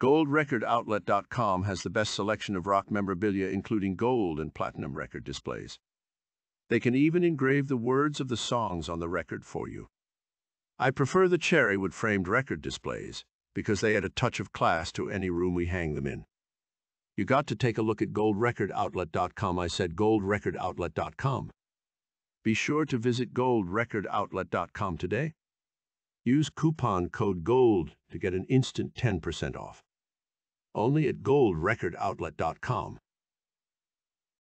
GoldRecordOutlet.com has the best selection of rock memorabilia, including gold and platinum record displays. They can even engrave the words of the songs on the record for you. I prefer the cherrywood framed record displays because they add a touch of class to any room we hang them in. You got to take a look at goldrecordoutlet.com. I said goldrecordoutlet.com. Be sure to visit goldrecordoutlet.com today. Use coupon code GOLD to get an instant 10% off. Only at goldrecordoutlet.com.